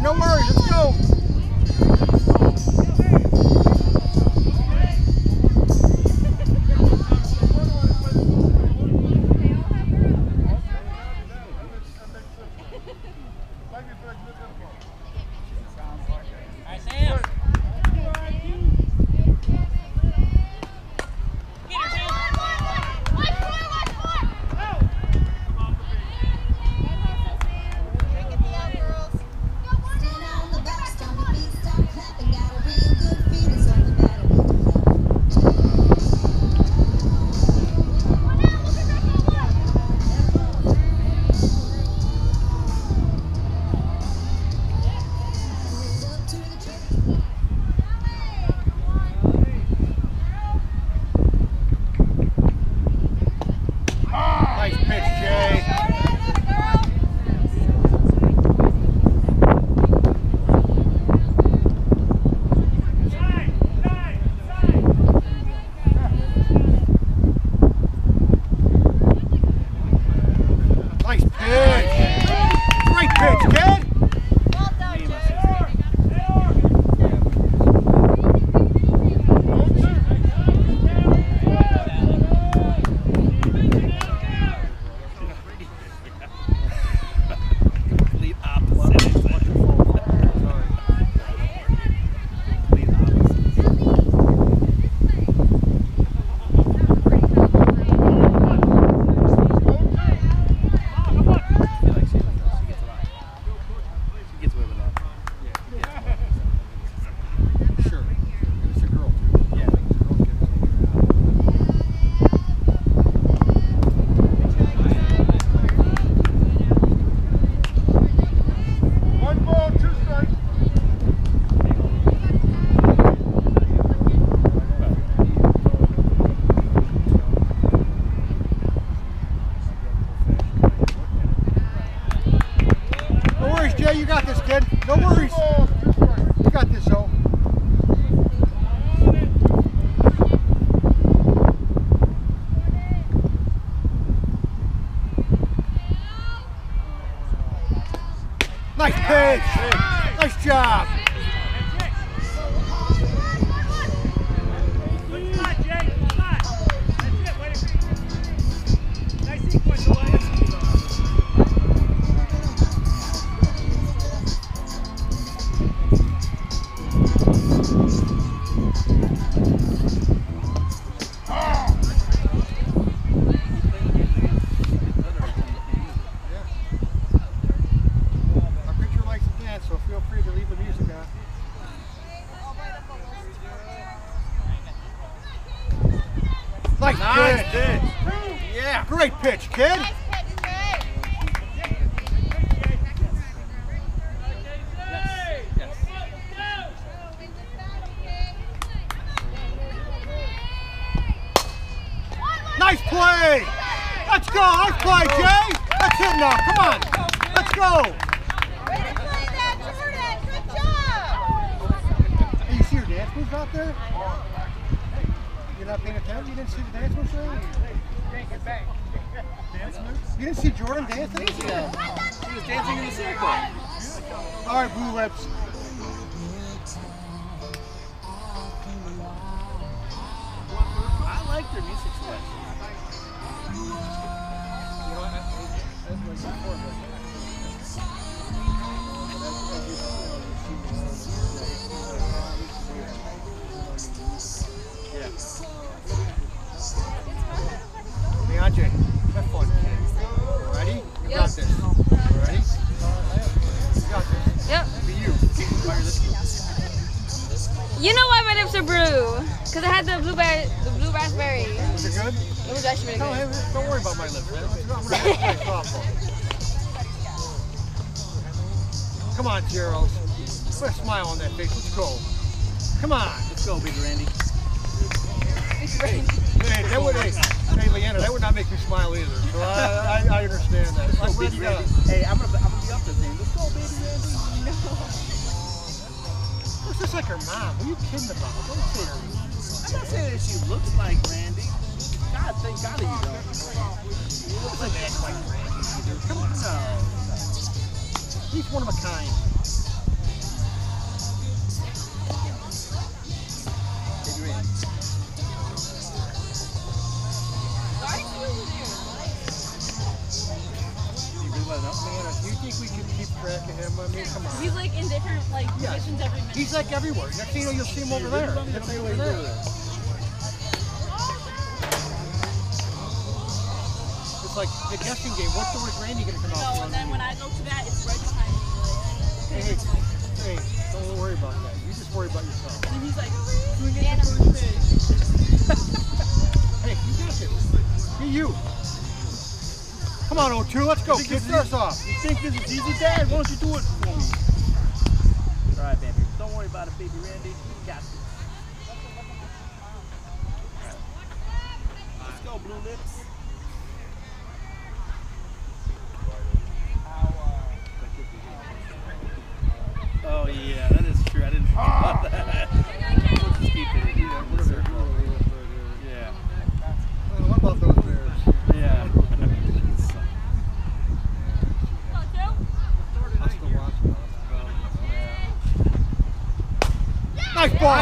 no worries. Nice, Nice pitch. pitch. Yeah. Great pitch, kid. Yes. Nice play. Let's go. Nice play, Jay. That's it now. Come on. Let's go. Hey, you see your dance moves out there? You're not paying attention? You didn't see the dance moves there? Dance moves? You didn't see Jordan dancing? She was dancing in the circle. All right, Blue Lips. I like their music selection. Yeah. Beyonce, have fun. Ready? You got this. Ready? You got this. Yep. Be you. Fire this You know why my lips are blue? Cause I had the blue bar- the blue raspberry. Was it good? It was actually No, really good. hey, don't worry about my lips, man. I'm gonna play softball. Come on, Gerald. Put a smile on that face. Let's go. Come on. Let's go, Big Randy. Hey, that would, hey, hey, Leanna, that would not make me smile either. So I, I, I understand that. Let's go, where Big you Randy. Hey, I'm gonna, I'm gonna be up there saying, let's go, baby Randy. Looks just like her mom. What are you kidding about? Don't say her. I'm not saying that she looks like Randy. God, thank God you don't. She looks like like Randy. Come on. No. He's one of a kind. Track of him? I mean, come on. He's like in different like Yes. positions every minute. He's like everywhere. Next thing you know, you'll see him over there. Be over there. It's like the guessing game. What door is Randy going to come out no, and then when I go to that, it's right behind me. Hey, hey, hey, don't worry about that. You just worry about yourself. And he's like, "Can we get the first pitch?" Hey, you got this. Be you. Come on, O2, let's go. think Kick this is- off. You think this is easy, Dad? Why don't you do it for me? All right, baby. Don't worry about it, baby Randy. You got this. All right. Let's go, Blue Lips. Oh yeah, that is true. I didn't think about that. We'll just keep it. You know, in the circle. Yeah. Uh, What about those bears? Yeah. I'll still watch them.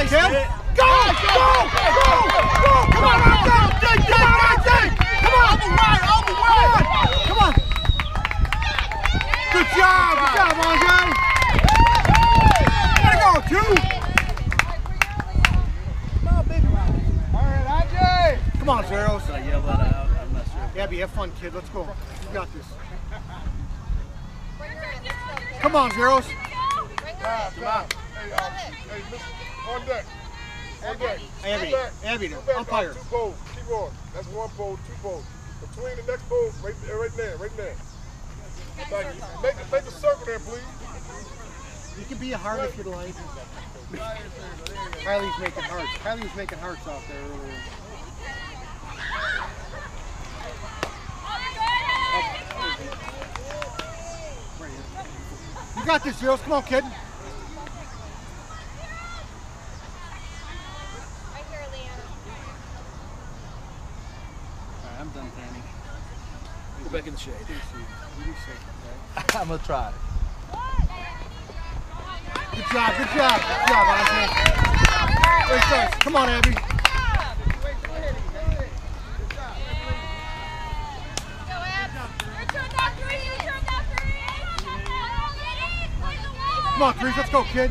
Nice ball, Nice Go, go, go, go. Come on, on, go. Dig, dig, dig, dig. Come on. Come on. Come on. Good job. Good job, Andre. Way to go, two. Come on, baby Randy. All right, Andre. Come on, Zeros. Should I yell that out? I'm not sure. Abby, have fun, kid. Let's go. You got this. Come on, Zeros. Come on. Hey, um, hey, listen, on deck. On deck. Abby, Abby, Two back, umpire. uh, Two bowls. Keep on. That's one bowl, two bowls. Between the next bowl, right there, right there, right there. Make, a- make a circle there, please. You can be a heart if you like. Kylie's making hearts. Kylie was making hearts out there earlier. Right. You got this, Zeros. Come on, kid. All right, I'm done tanning. Go back in the shade. You be safe, okay? I'm gonna try. Good job, good job, good job, Andre. Great starts. Come on, Abby. Come on, Therese, let's go, kid.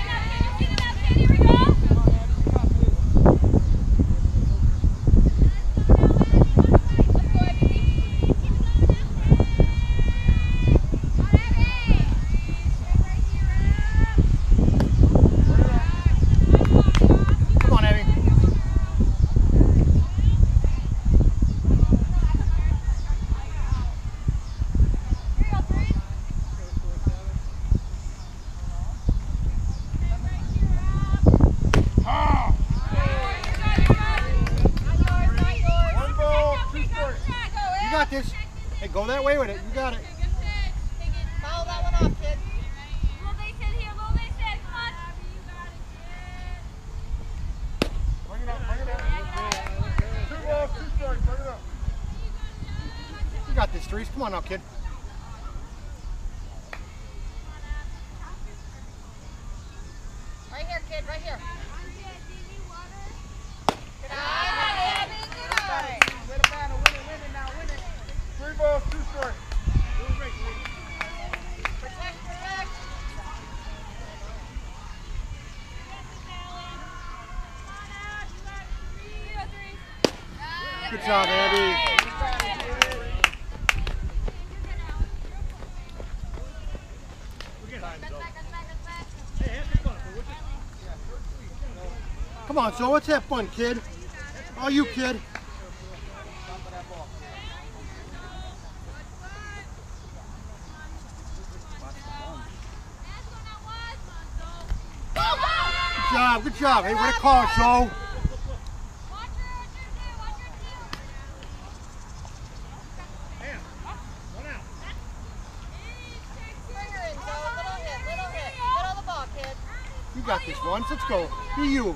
Come on, Abby. One ball, two strikes. You got this. Hey, go that way with it. You got it. Follow that one off, kid. Bring it up, bring it up. Two balls, two strikes. Bring it up. You got this, Therese. Come on now, kid. Right here, kid, right here. Good eye, Abby, good eye. Three balls, two strikes. Protect, protect. Good job, Abby. On, so let's have fun, kid. All you, kid. Good job, good job. Hey, what a call, Joe. You got this once. Let's go. Be you.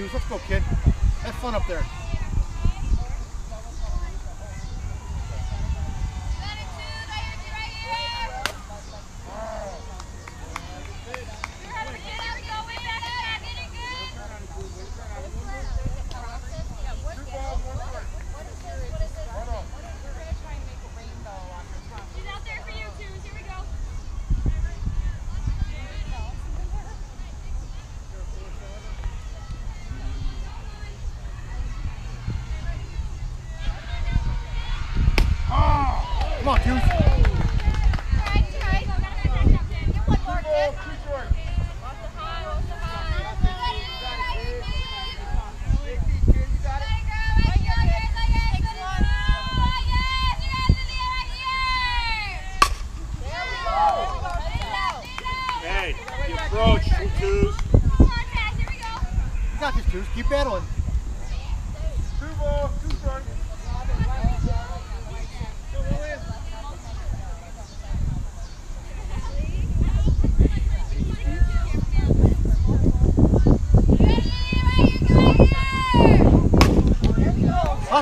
Let's go, kid. Have fun up there.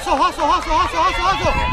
手，好手，好手，好手，好手，好手。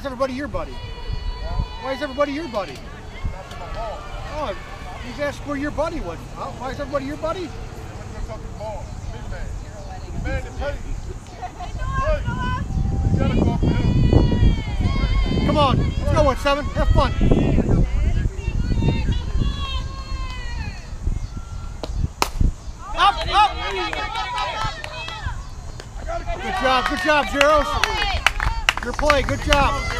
is everybody your buddy? Why is everybody your buddy? Oh, he's asked where your buddy was. Huh? Why is everybody your buddy? Come on, let's go one seven. Have fun. Up, up. Good job, good job, Zeros. Your play. Good job.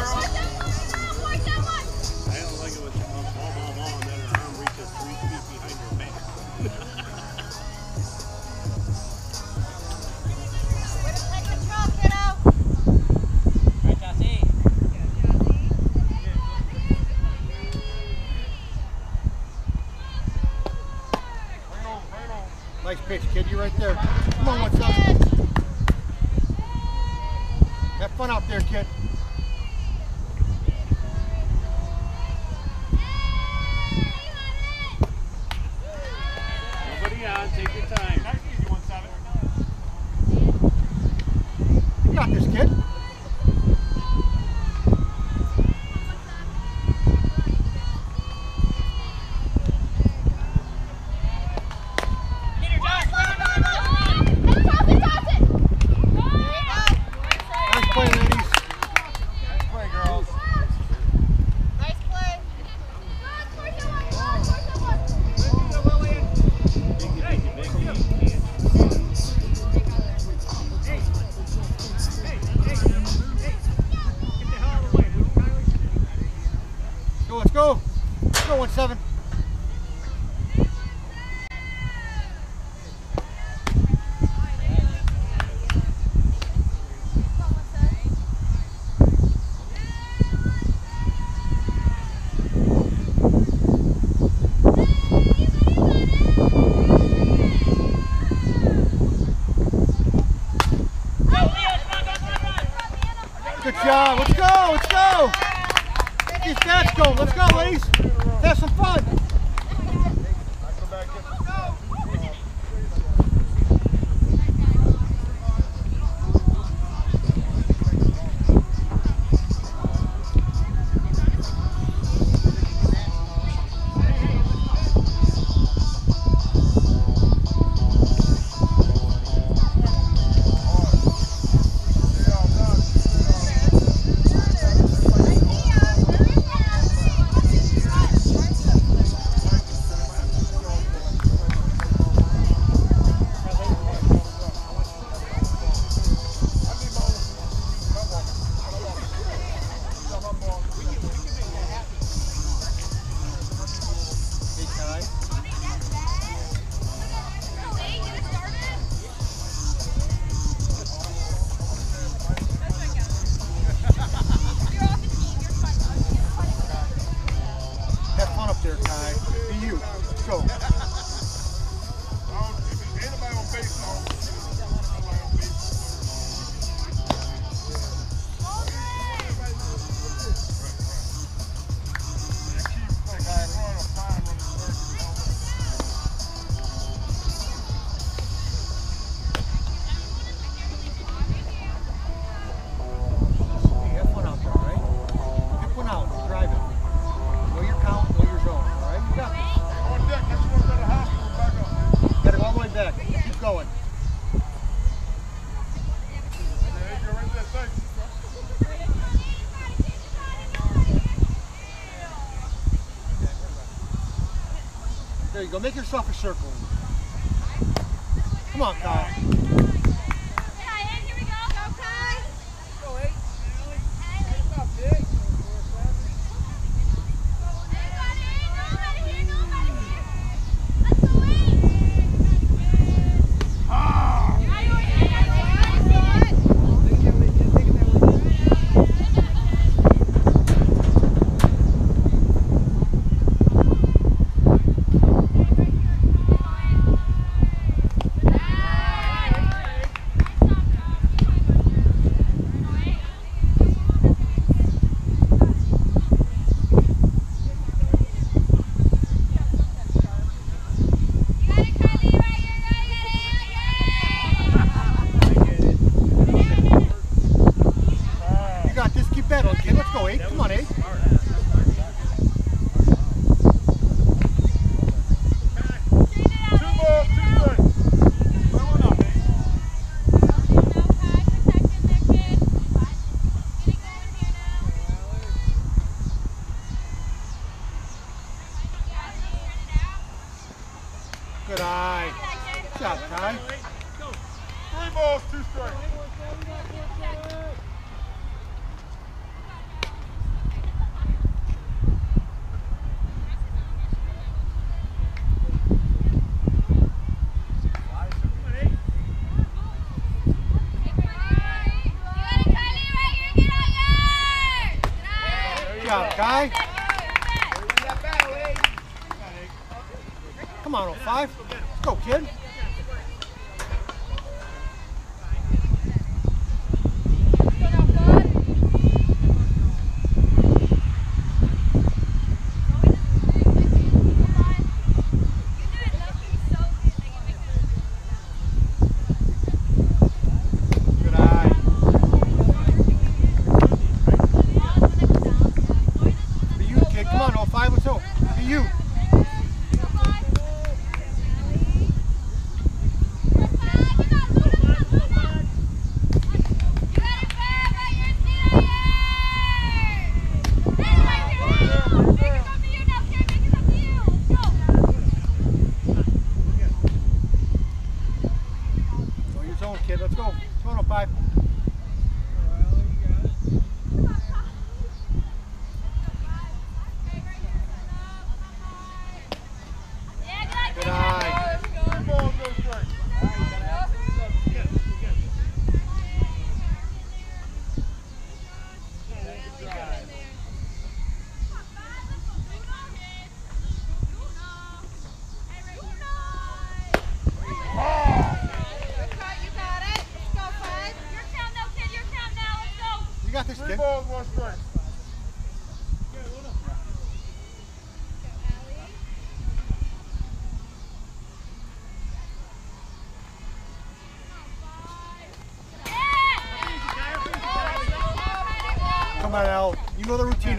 There you go. Make yourself a circle. Come on, Kyle.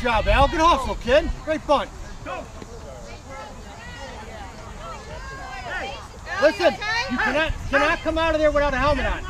Good job, Al. Good hustle, kid. Great fun. Listen, you cannot, cannot come out of there without a helmet on.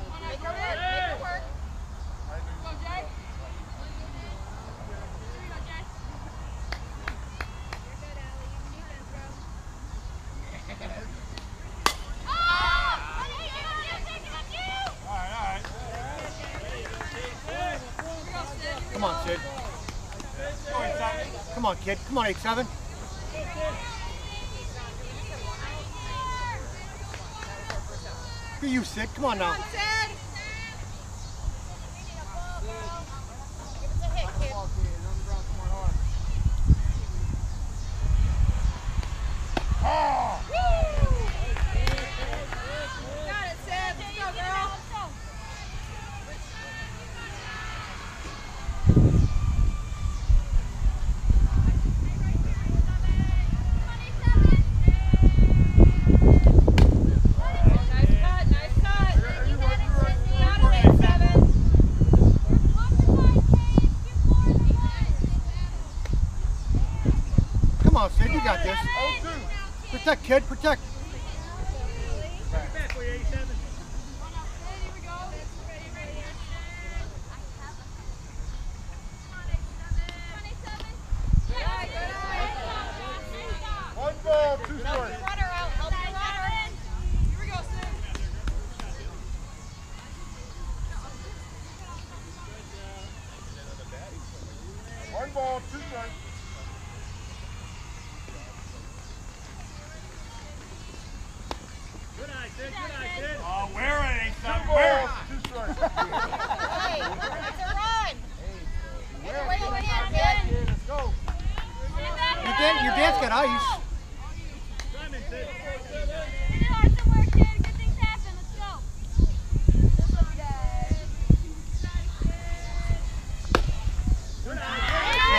Come on, 8-7. Be you, sick? Come on now. Come on,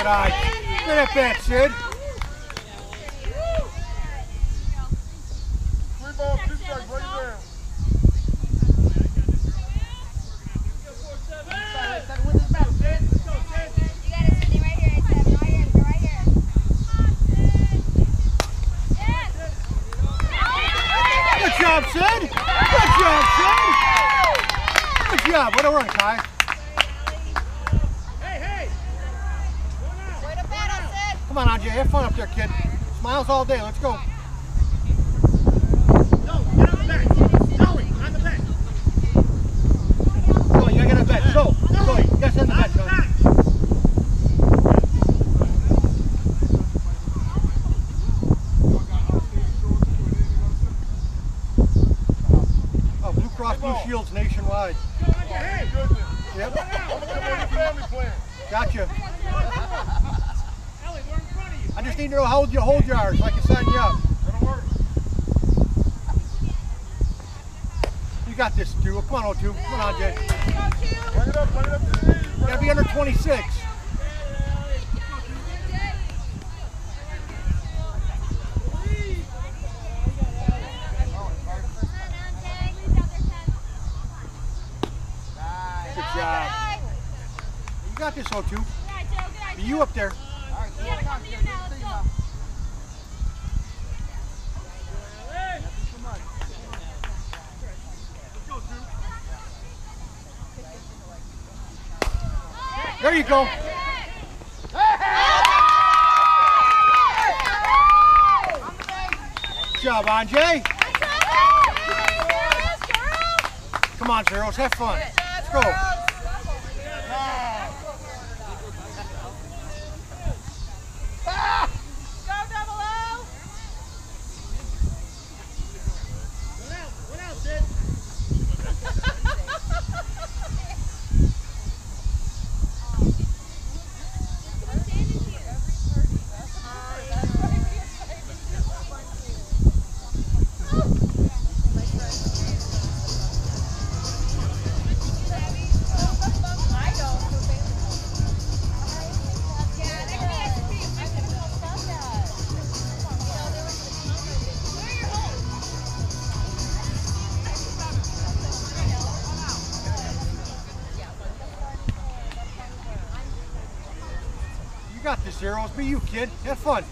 Good eye. Good at Sid. Nico. Good job, Anjay. Come on, Zeros, have fun. Let's go. for you, kid. Have fun.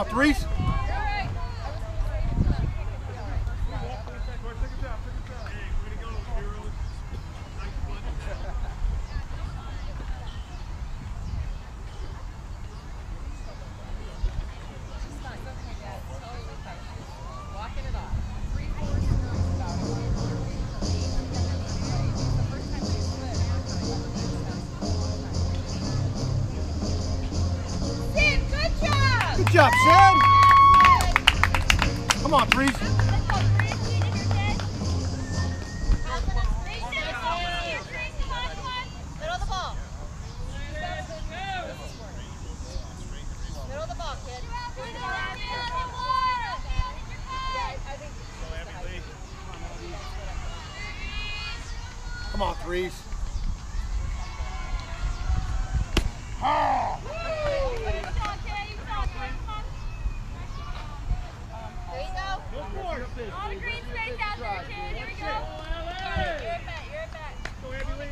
off, Reese. A lot of green space out there, kid. Here we go. You're you're.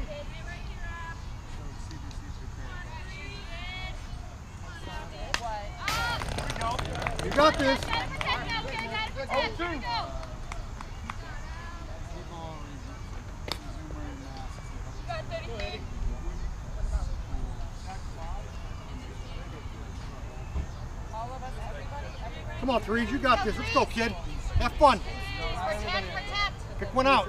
Go, You got this. Come on, threes. You got this. Let's go, kid. Have fun. Protect, protect. Pick one out.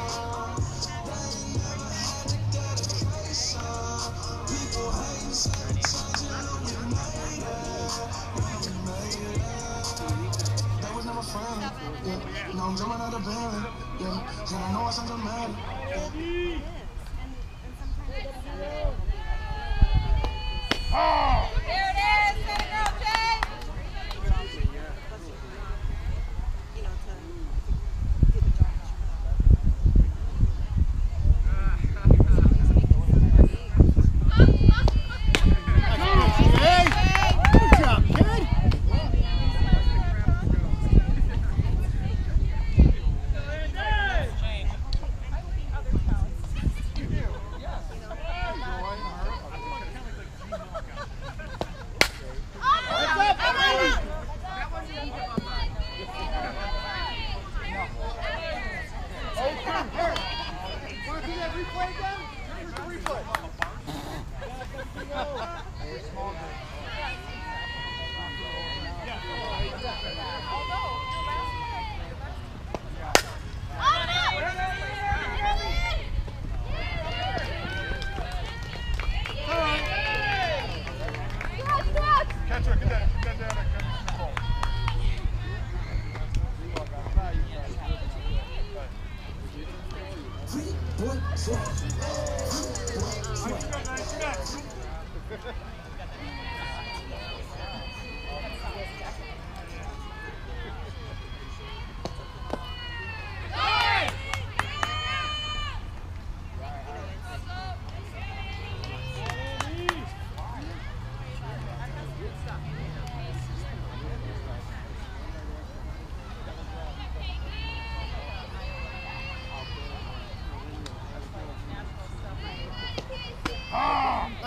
Yeah, you know, I'm jumping out of bed. Yeah, and I know it's something mad. Yeah.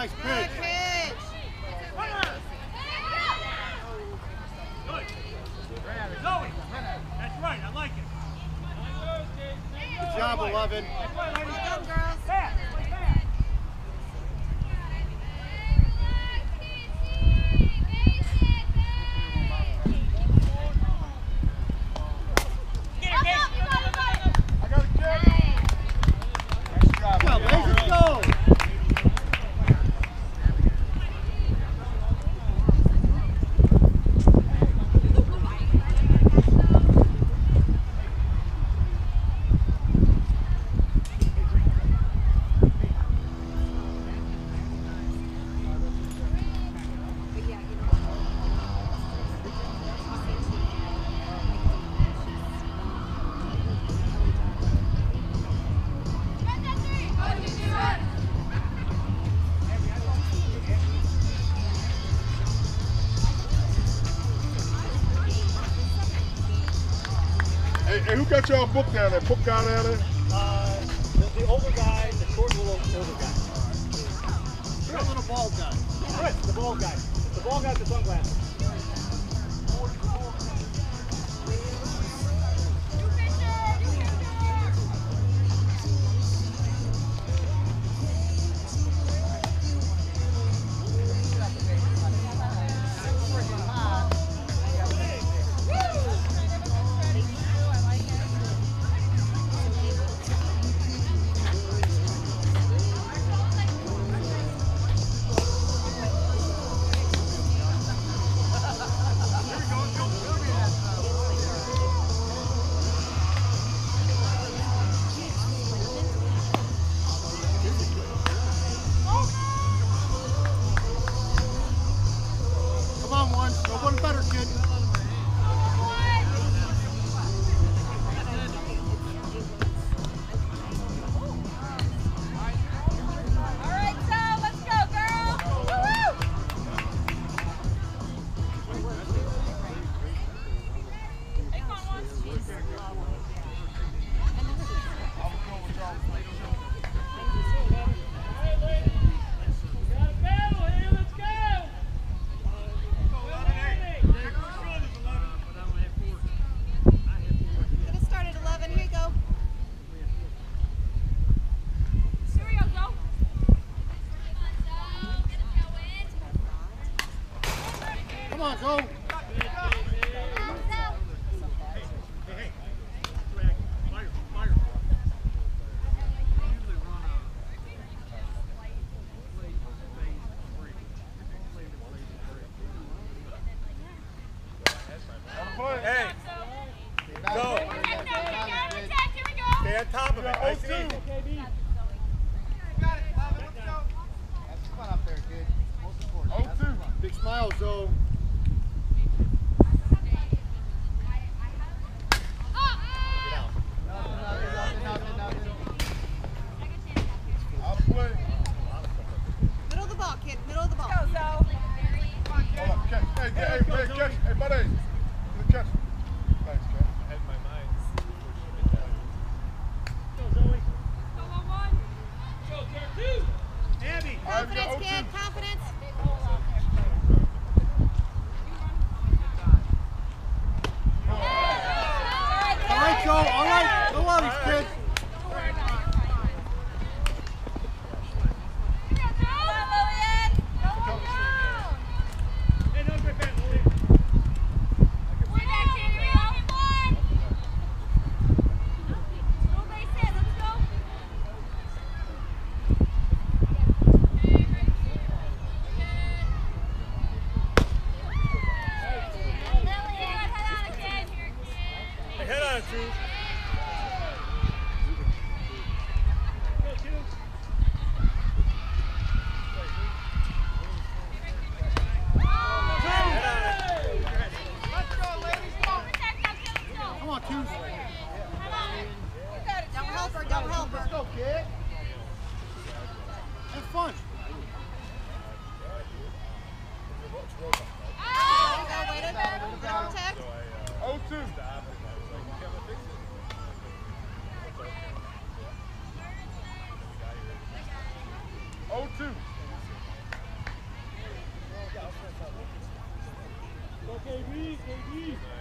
Nice pitch. book down there? Book down there? Uh, the, the older guy, the short little older guy. The little bald guy. Chris, the bald guy. The bald guy with the sunglasses. Go, KB! KB!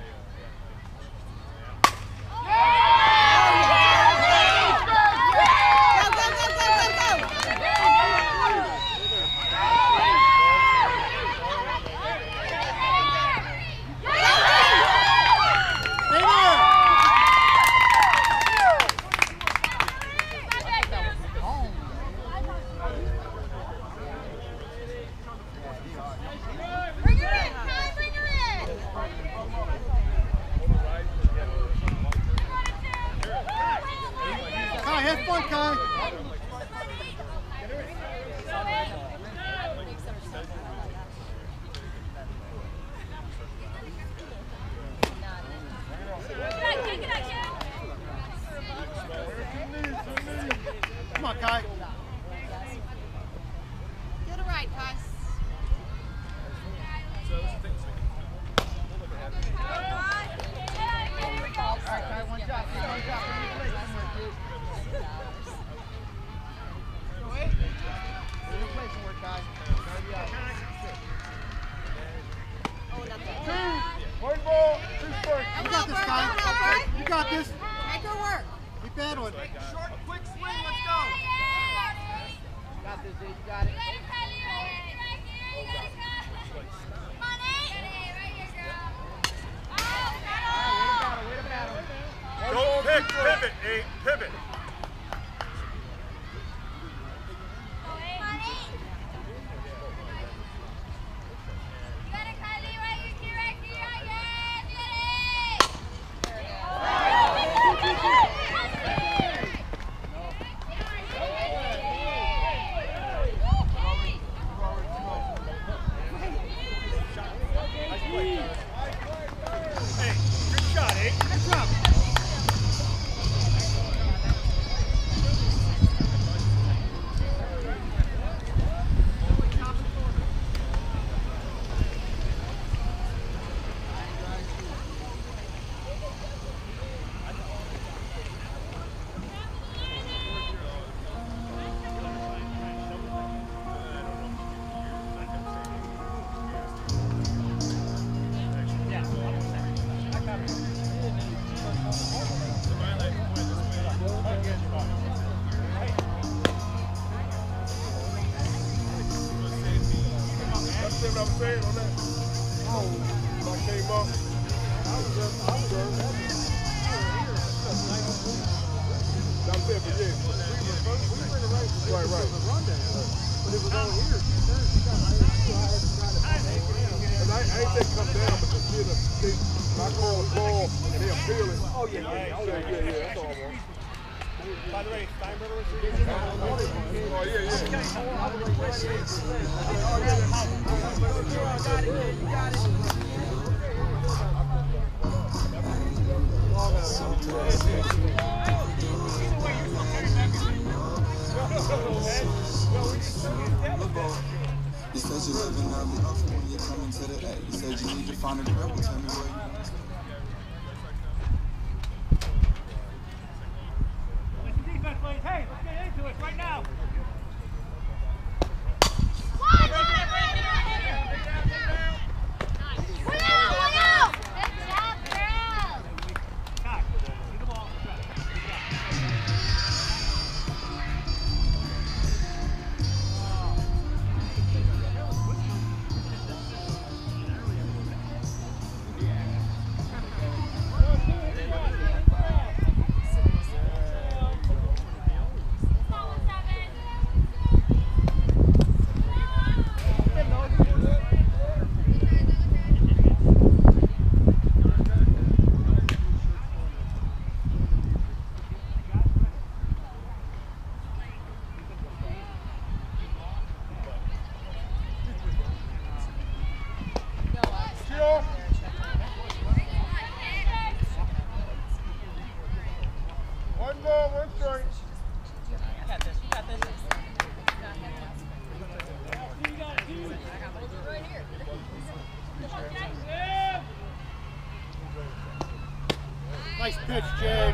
Nice pitch, Jay.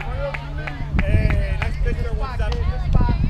Hey, nice pitch there, one step.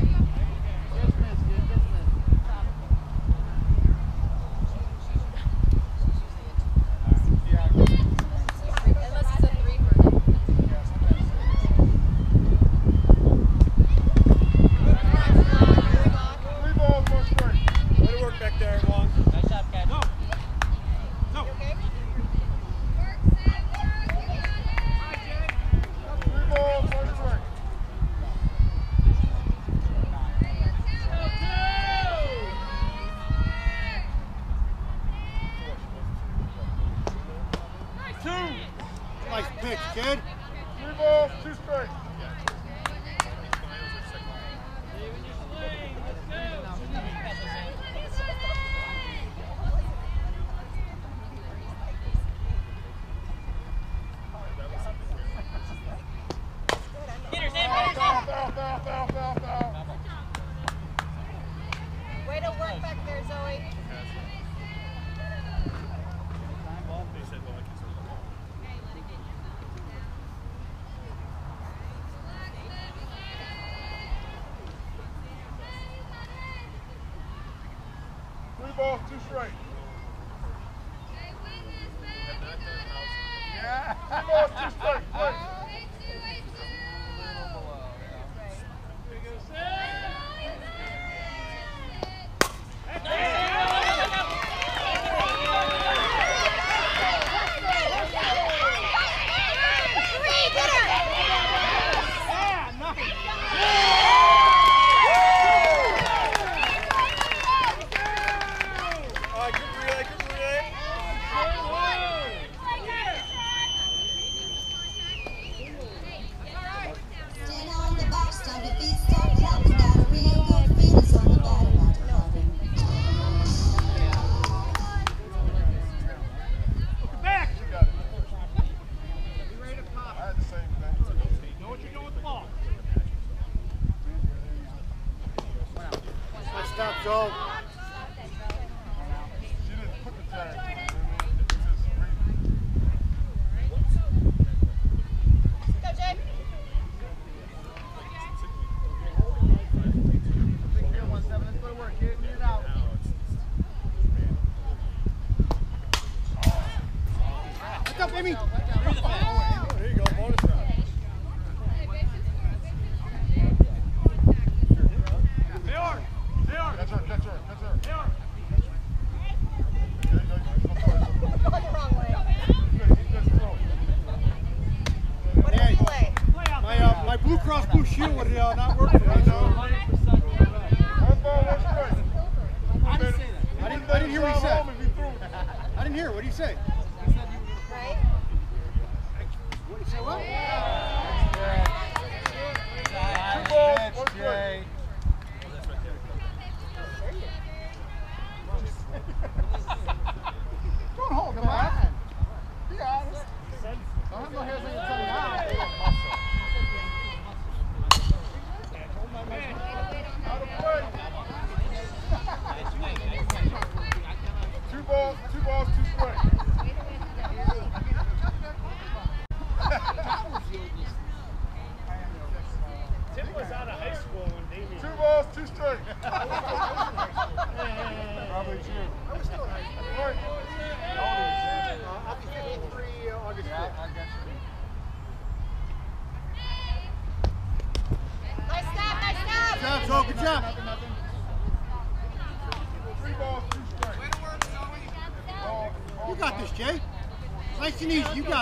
Amy.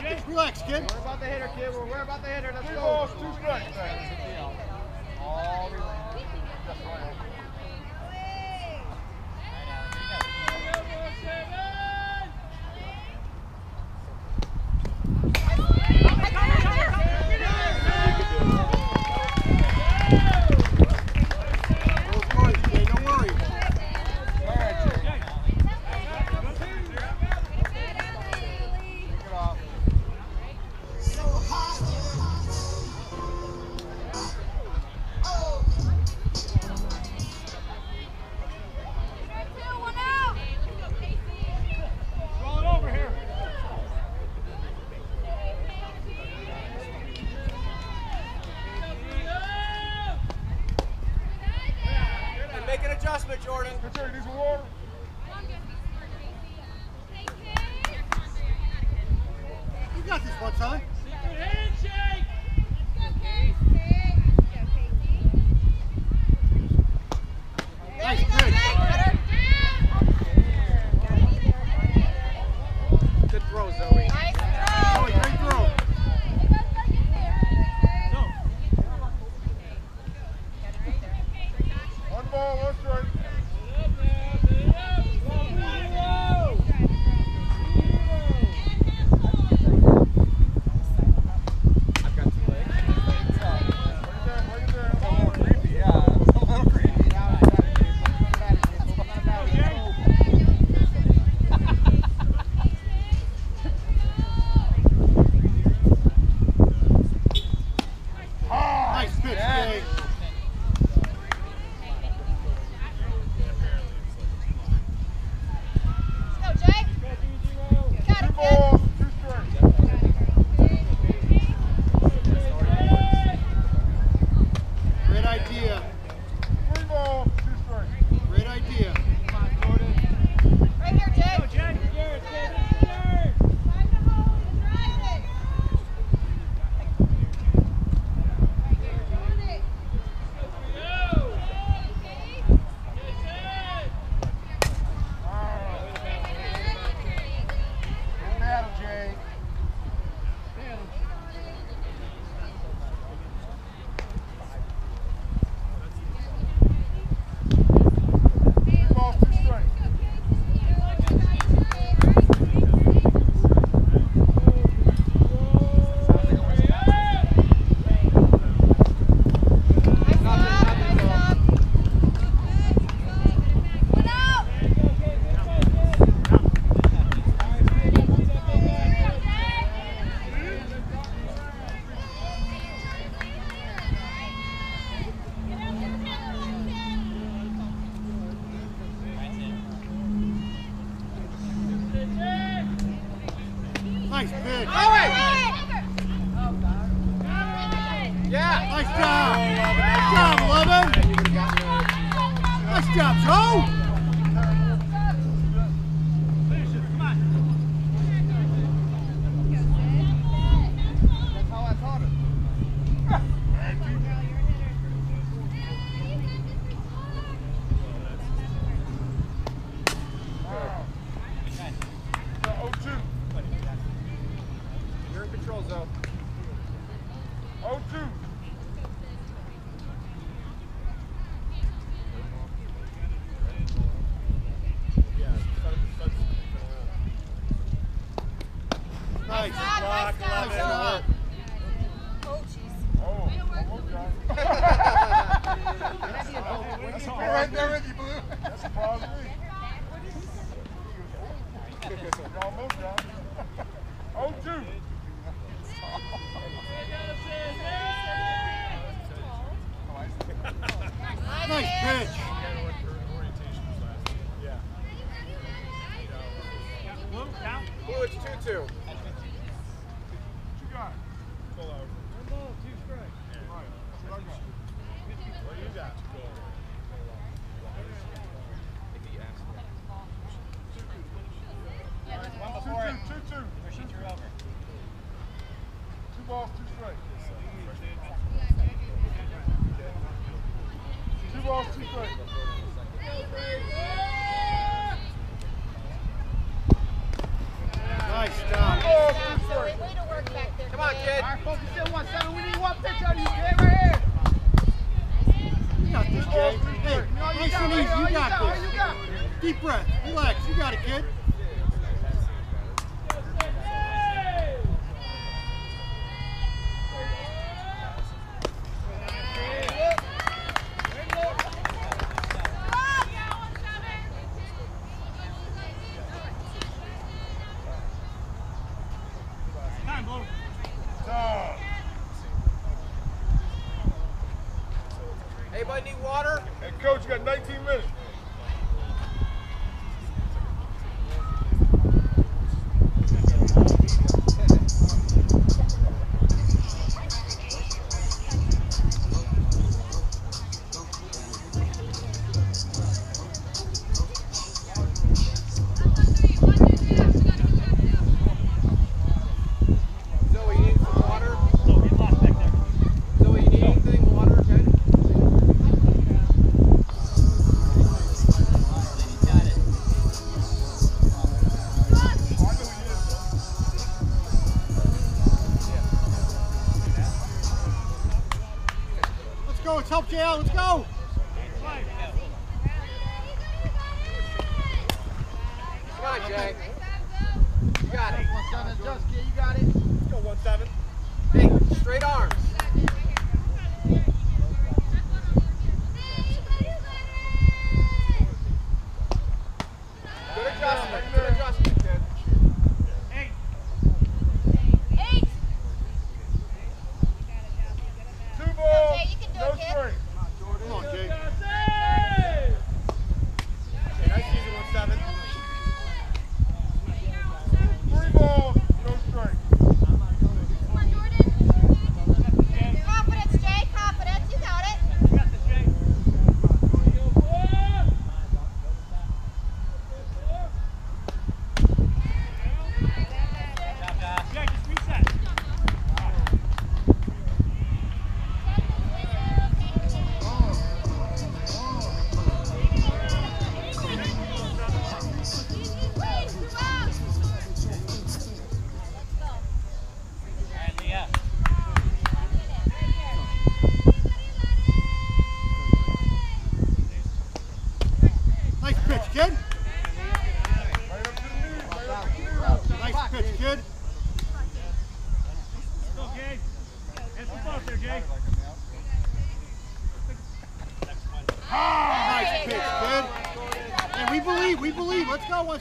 Just relax, kid. Jordan. Can I take these? Nice pick. Owen! Yeah. Nice job. Nice job, Levin. Nice job, Joe. need water? And coach, got nice down.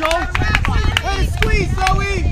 Joe. Way to squeeze, Zoe.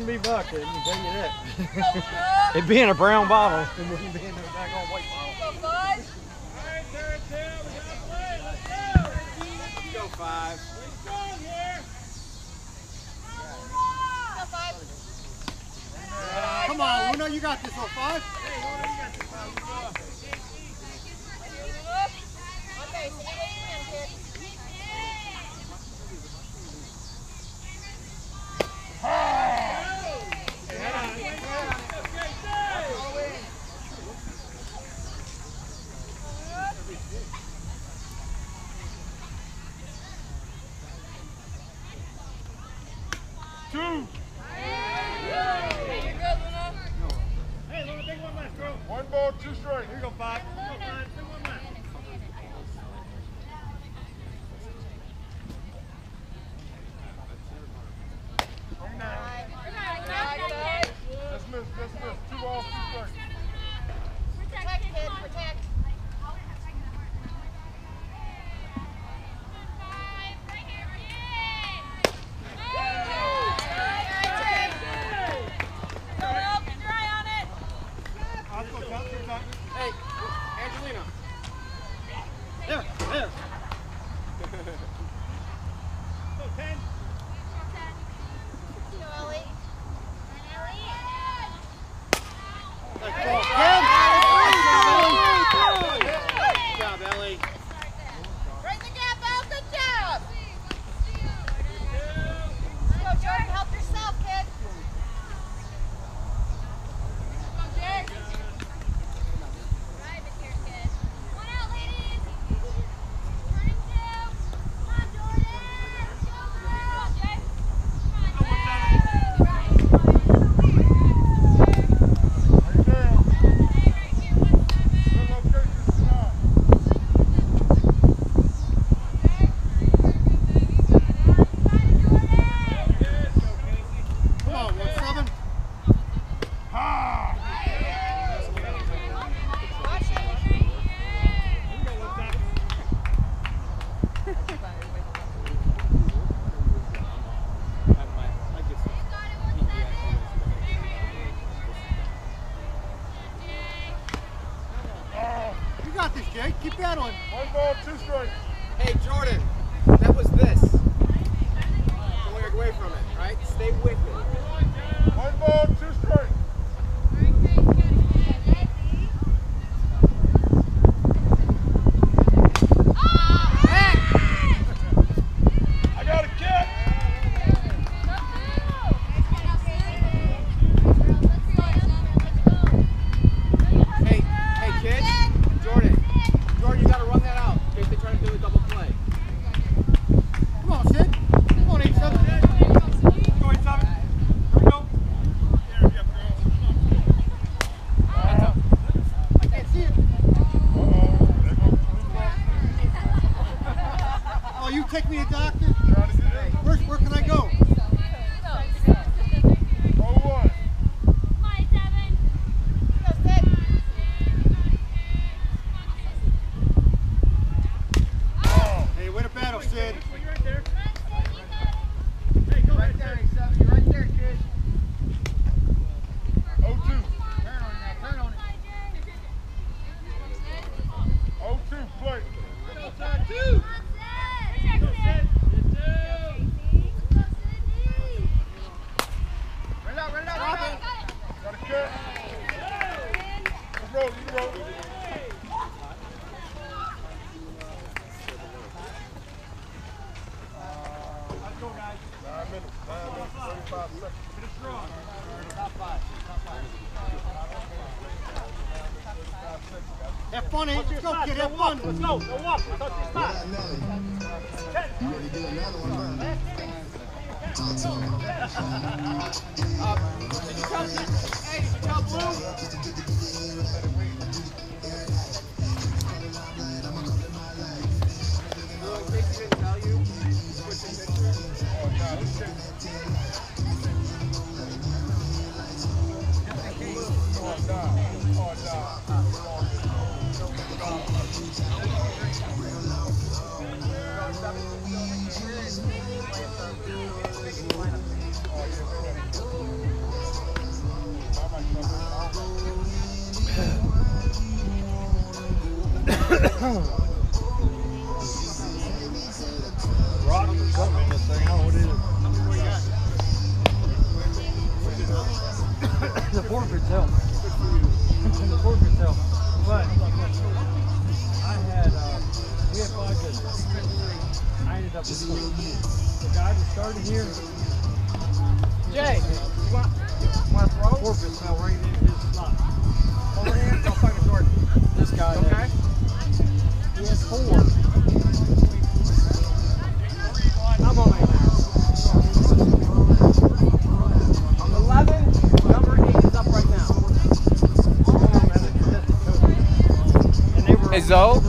Wouldn't be vodka, I can tell you that. It'd be in a brown bottle. It wouldn't be in a daggone white bottle. Go, bud. All right, third tail, we gotta play. Let's go. You go five. Stay strong here. Go, five. Come on, Luna, you got this, oh five. Okay, stay where you am, kid. two. Okay, you're good, Luna. Hey, Luna, take one last, girl. One ball, two strikes. Here you go, go. Have fun. Let's go. And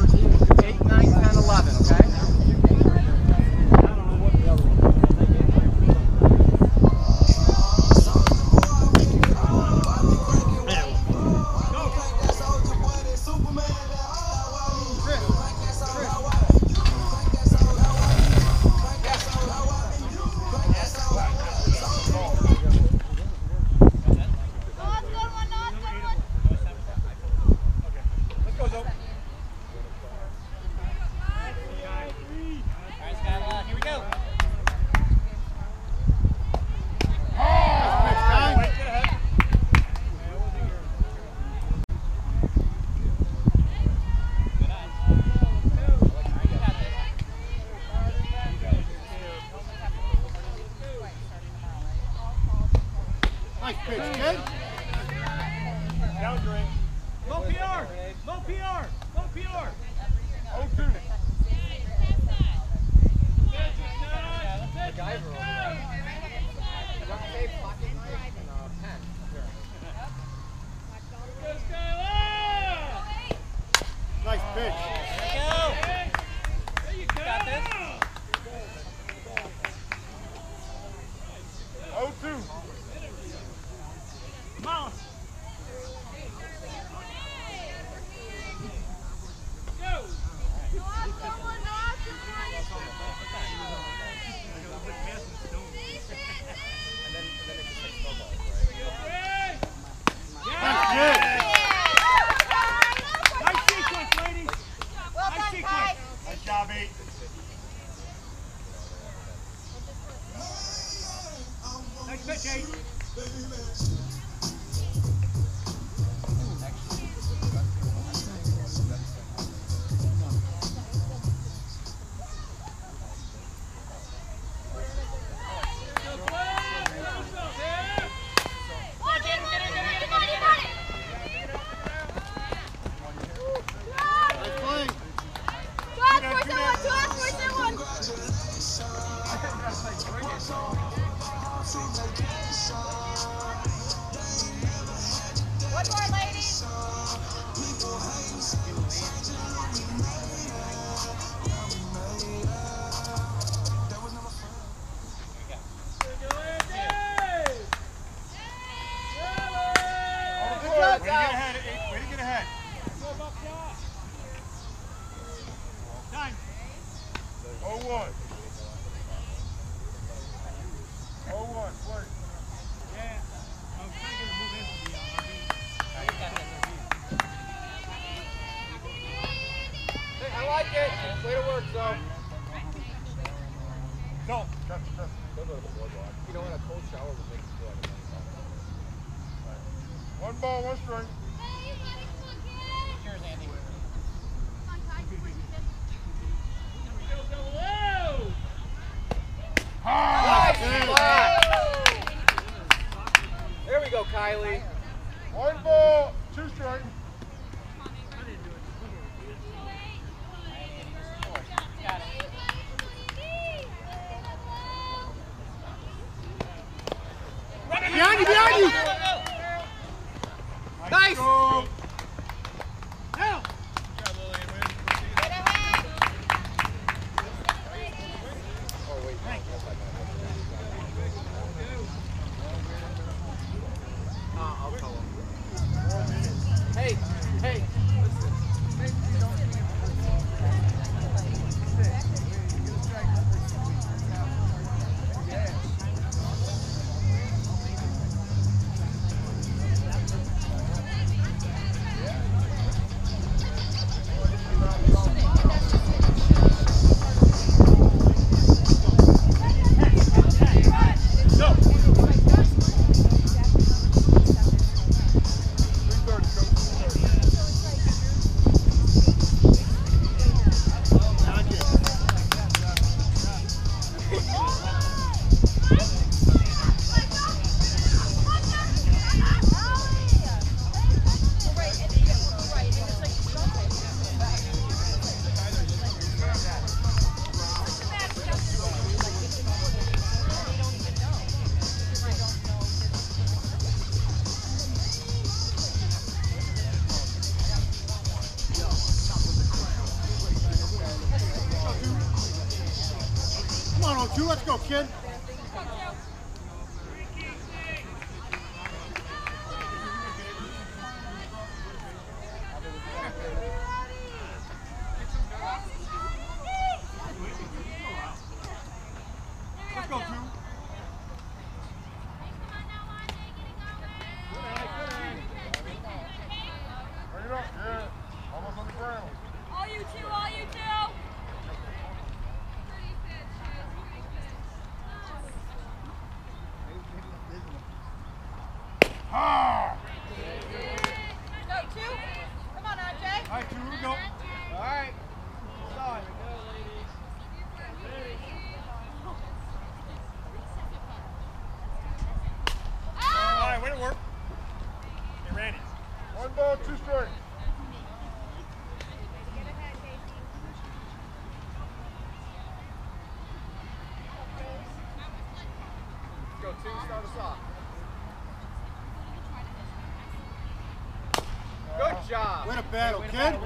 Way to battle, kid.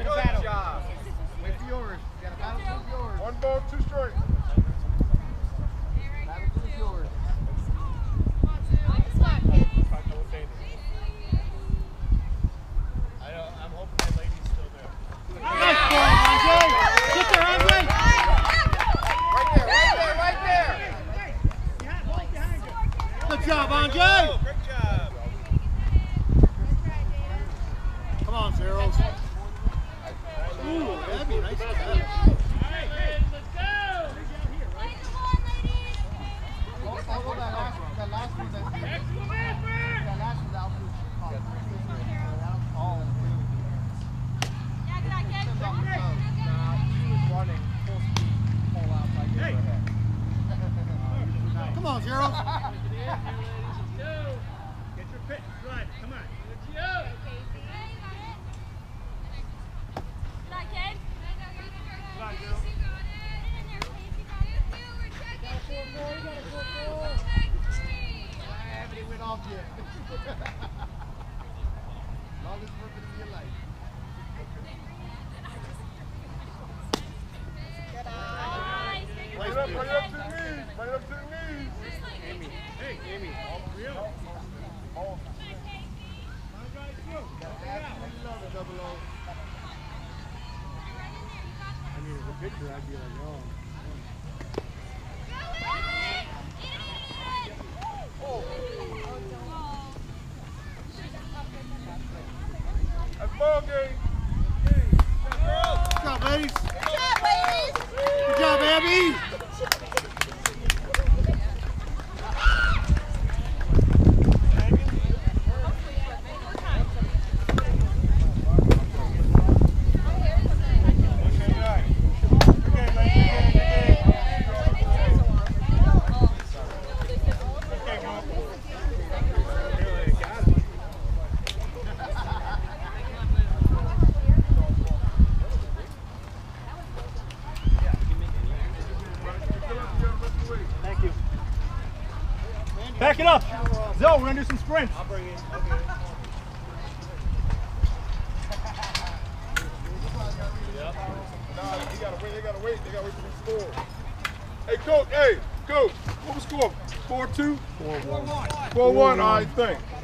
Back it up. Zoe, we're gonna do some sprints. I'll bring it. I'll get it. Nah, they gotta wait. They gotta wait. They gotta wait for the score. Hey, coach. Hey, coach. What was the score? Four two. Four one. Four one. All right, thanks. Thanks, boys.